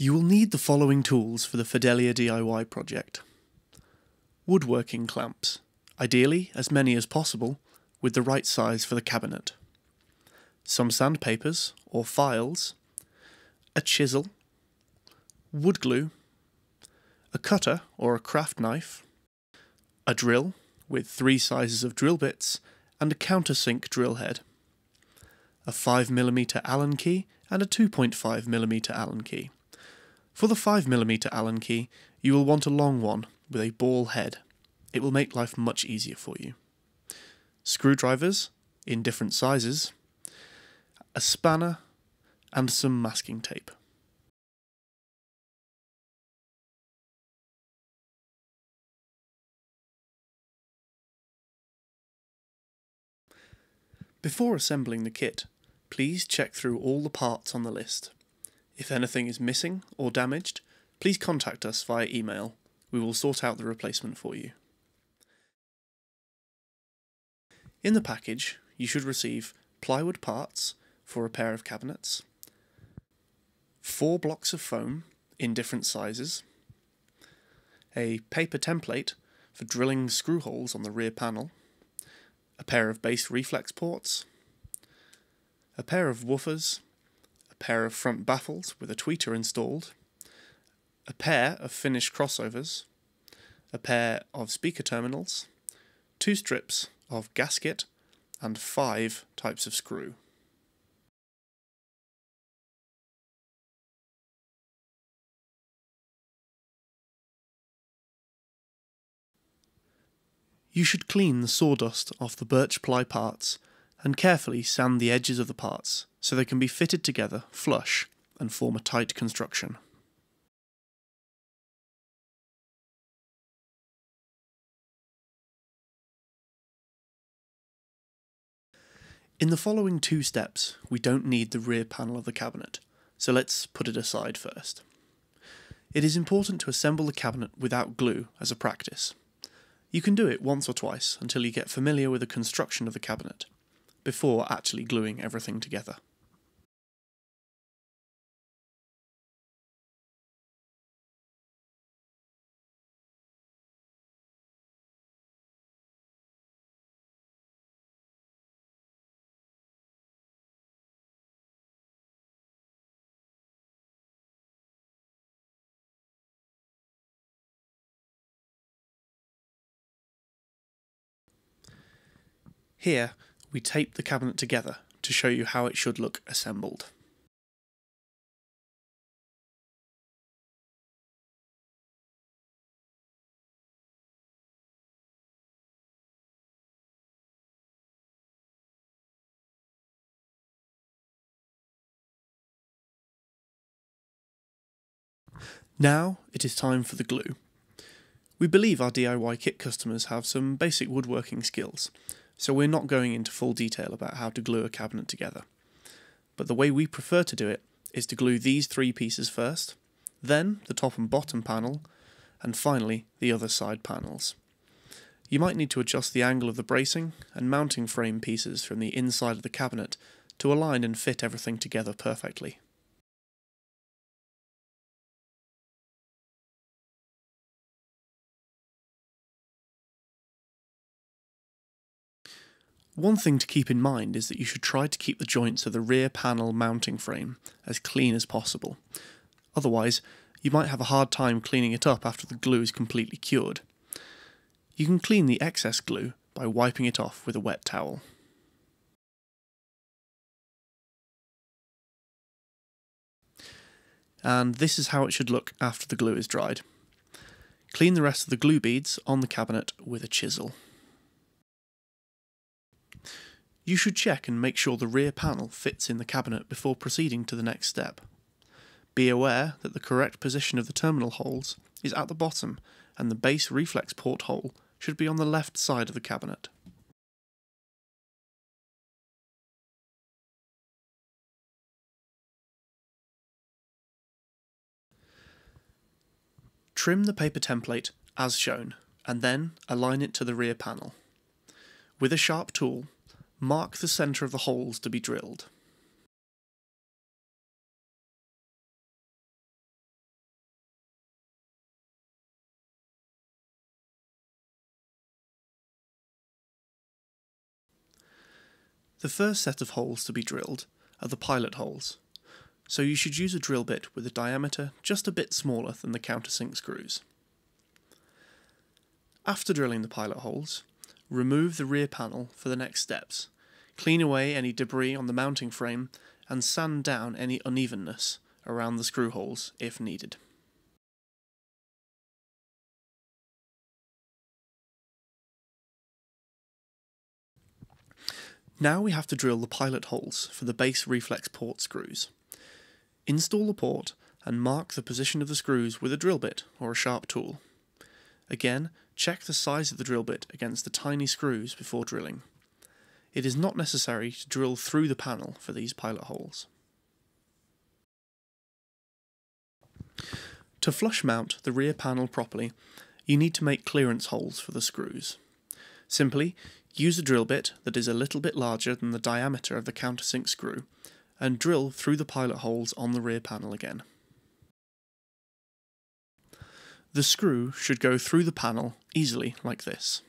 You will need the following tools for the Fidelia DIY project. Woodworking clamps, ideally as many as possible, with the right size for the cabinet. Some sandpapers or files, a chisel, wood glue, a cutter or a craft knife, a drill with three sizes of drill bits and a countersink drill head, a 5mm Allen key and a 2.5mm Allen key. For the 5mm Allen key, you will want a long one with a ball head. It will make life much easier for you. Screwdrivers in different sizes, a spanner, and some masking tape. Before assembling the kit, please check through all the parts on the list. If anything is missing or damaged, please contact us via email. We will sort out the replacement for you. In the package, you should receive plywood parts for a pair of cabinets, four blocks of foam in different sizes, a paper template for drilling screw holes on the rear panel, a pair of bass reflex ports, a pair of woofers, pair of front baffles with a tweeter installed, a pair of finished crossovers, a pair of speaker terminals, two strips of gasket, and five types of screw. You should clean the sawdust off the birch ply parts and carefully sand the edges of the parts so they can be fitted together flush and form a tight construction. In the following two steps, we don't need the rear panel of the cabinet, so let's put it aside first. It is important to assemble the cabinet without glue as a practice. You can do it once or twice until you get familiar with the construction of the cabinet, before actually gluing everything together. Here, we tape the cabinet together to show you how it should look assembled. Now it is time for the glue. We believe our DIY kit customers have some basic woodworking skills, so we're not going into full detail about how to glue a cabinet together. But the way we prefer to do it is to glue these three pieces first, then the top and bottom panel, and finally the other side panels. You might need to adjust the angle of the bracing and mounting frame pieces from the inside of the cabinet to align and fit everything together perfectly. One thing to keep in mind is that you should try to keep the joints of the rear panel mounting frame as clean as possible. Otherwise, you might have a hard time cleaning it up after the glue is completely cured. You can clean the excess glue by wiping it off with a wet towel. And this is how it should look after the glue is dried. Clean the rest of the glue beads on the cabinet with a chisel. You should check and make sure the rear panel fits in the cabinet before proceeding to the next step. Be aware that the correct position of the terminal holes is at the bottom and the bass reflex port hole should be on the left side of the cabinet. Trim the paper template as shown and then align it to the rear panel. With a sharp tool, Mark the centre of the holes to be drilled. The first set of holes to be drilled are the pilot holes, so you should use a drill bit with a diameter just a bit smaller than the countersink screws. After drilling the pilot holes, remove the rear panel for the next steps, clean away any debris on the mounting frame and sand down any unevenness around the screw holes if needed. Now we have to drill the pilot holes for the bass reflex port screws. Install the port and mark the position of the screws with a drill bit or a sharp tool. Again, check the size of the drill bit against the tiny screws before drilling. It is not necessary to drill through the panel for these pilot holes. To flush mount the rear panel properly, you need to make clearance holes for the screws. Simply use a drill bit that is a little bit larger than the diameter of the countersink screw and drill through the pilot holes on the rear panel again. The screw should go through the panel easily like this.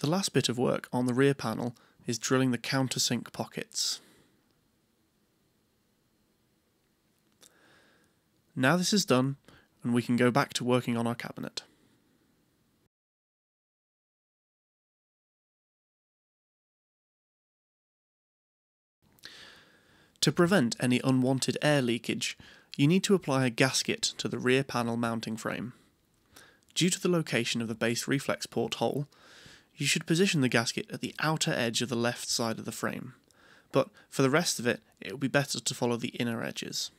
The last bit of work on the rear panel is drilling the countersink pockets. Now this is done, and we can go back to working on our cabinet. To prevent any unwanted air leakage, you need to apply a gasket to the rear panel mounting frame. Due to the location of the bass reflex port hole, you should position the gasket at the outer edge of the left side of the frame, but for the rest of it, it will be better to follow the inner edges.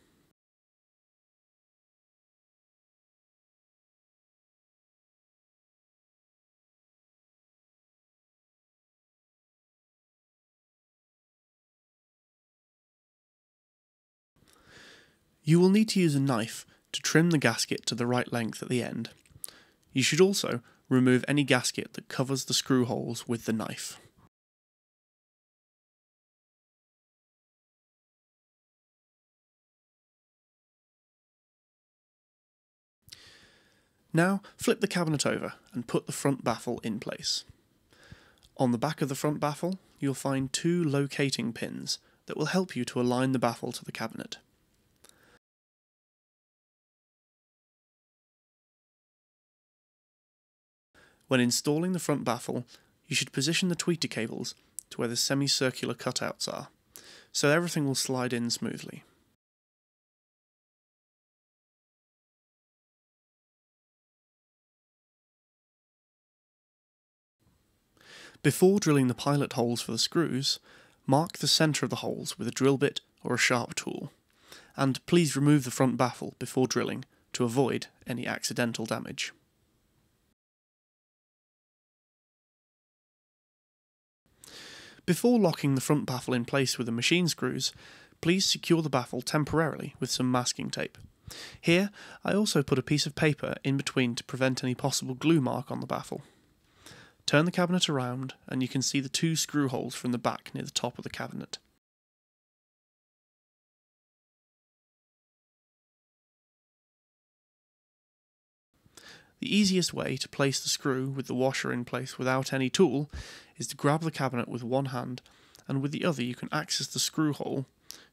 You will need to use a knife to trim the gasket to the right length at the end. You should also remove any gasket that covers the screw holes with the knife. Now flip the cabinet over and put the front baffle in place. On the back of the front baffle you'll find two locating pins that will help you to align the baffle to the cabinet. When installing the front baffle, you should position the tweeter cables to where the semicircular cutouts are, so everything will slide in smoothly. Before drilling the pilot holes for the screws, mark the centre of the holes with a drill bit or a sharp tool, and please remove the front baffle before drilling to avoid any accidental damage. Before locking the front baffle in place with the machine screws, please secure the baffle temporarily with some masking tape. Here, I also put a piece of paper in between to prevent any possible glue mark on the baffle. Turn the cabinet around and you can see the two screw holes from the back near the top of the cabinet. The easiest way to place the screw with the washer in place without any tool is to grab the cabinet with one hand and with the other you can access the screw hole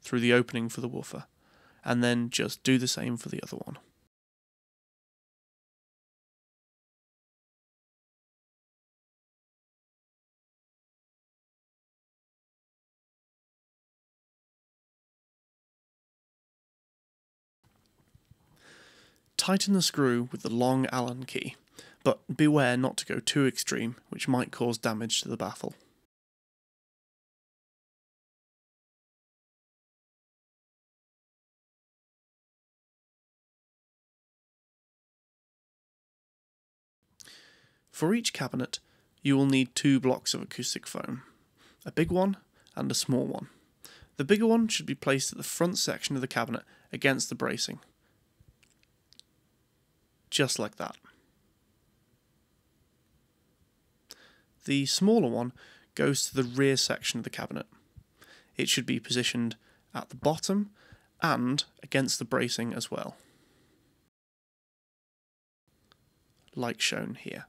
through the opening for the woofer and then just do the same for the other one. Tighten the screw with the long Allen key, but beware not to go too extreme, which might cause damage to the baffle. For each cabinet, you will need two blocks of acoustic foam, a big one and a small one. The bigger one should be placed at the front section of the cabinet against the bracing, just like that. The smaller one goes to the rear section of the cabinet. It should be positioned at the bottom and against the bracing as well, like shown here.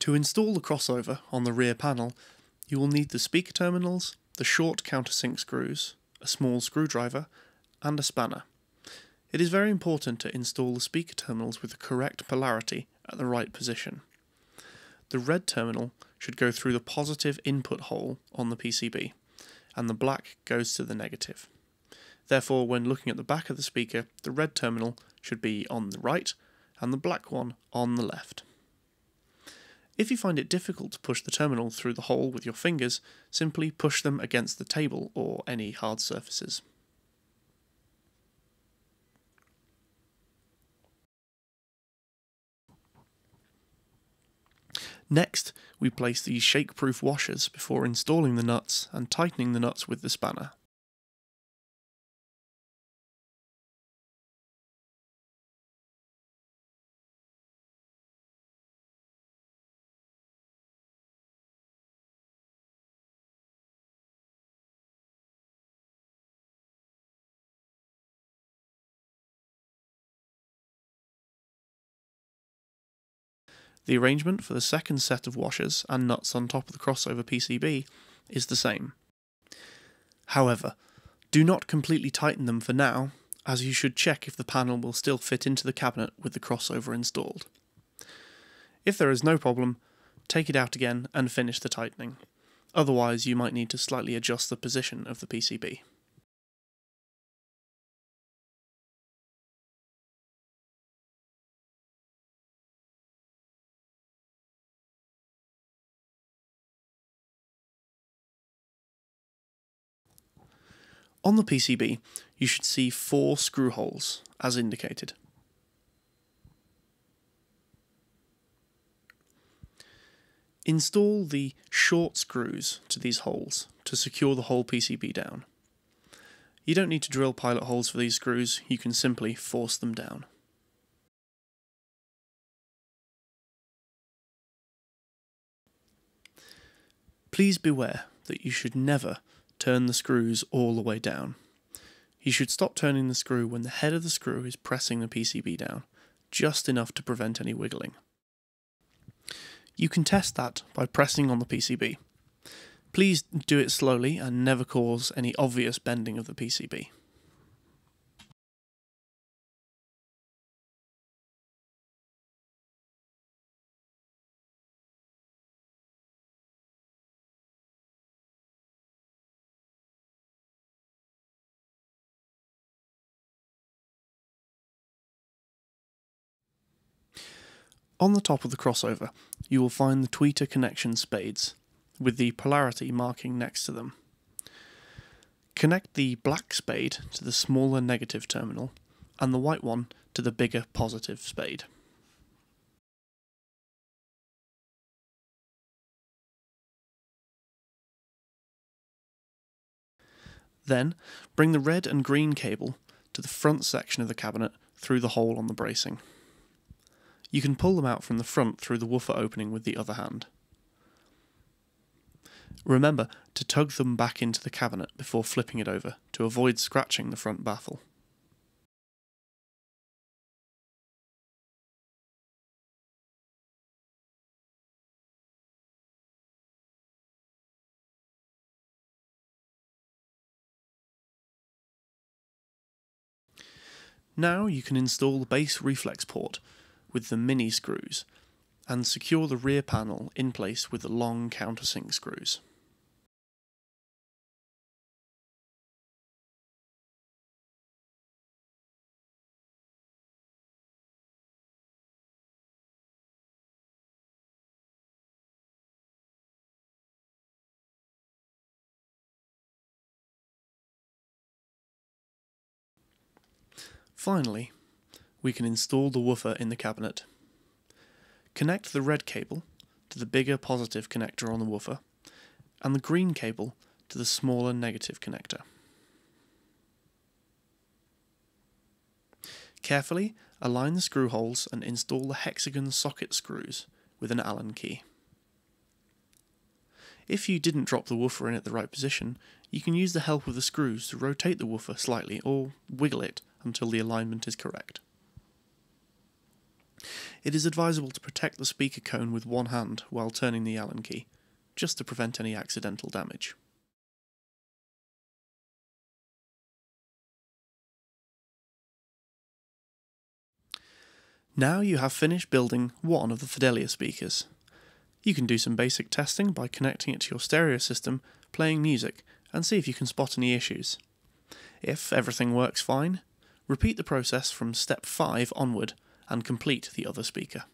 To install the crossover on the rear panel, you will need the speaker terminals, the short countersink screws, a small screwdriver, and a spanner. It is very important to install the speaker terminals with the correct polarity at the right position. The red terminal should go through the positive input hole on the PCB, and the black goes to the negative. Therefore, when looking at the back of the speaker, the red terminal should be on the right and the black one on the left. If you find it difficult to push the terminal through the hole with your fingers, simply push them against the table or any hard surfaces. Next, we place these shake-proof washers before installing the nuts and tightening the nuts with the spanner. The arrangement for the second set of washers and nuts on top of the crossover PCB is the same. However, do not completely tighten them for now, as you should check if the panel will still fit into the cabinet with the crossover installed. If there is no problem, take it out again and finish the tightening. Otherwise, you might need to slightly adjust the position of the PCB. On the PCB, you should see four screw holes, as indicated. Install the short screws to these holes to secure the whole PCB down. You don't need to drill pilot holes for these screws, you can simply force them down. Please beware that you should never turn the screws all the way down. You should stop turning the screw when the head of the screw is pressing the PCB down, just enough to prevent any wiggling. You can test that by pressing on the PCB. Please do it slowly and never cause any obvious bending of the PCB. On the top of the crossover, you will find the tweeter connection spades, with the polarity marking next to them. Connect the black spade to the smaller negative terminal, and the white one to the bigger positive spade. Then, bring the red and green cable to the front section of the cabinet through the hole on the bracing. You can pull them out from the front through the woofer opening with the other hand. Remember to tug them back into the cabinet before flipping it over to avoid scratching the front baffle. Now you can install the bass reflex port with the mini screws and secure the rear panel in place with the long countersink screws. Finally, we can install the woofer in the cabinet. Connect the red cable to the bigger positive connector on the woofer and the green cable to the smaller negative connector. Carefully align the screw holes and install the hexagon socket screws with an Allen key. If you didn't drop the woofer in at the right position, you can use the help of the screws to rotate the woofer slightly or wiggle it until the alignment is correct. It is advisable to protect the speaker cone with one hand while turning the Allen key, just to prevent any accidental damage. Now you have finished building one of the Fidelia speakers. You can do some basic testing by connecting it to your stereo system, playing music, and see if you can spot any issues. If everything works fine, repeat the process from step 5 onward and complete the other speaker.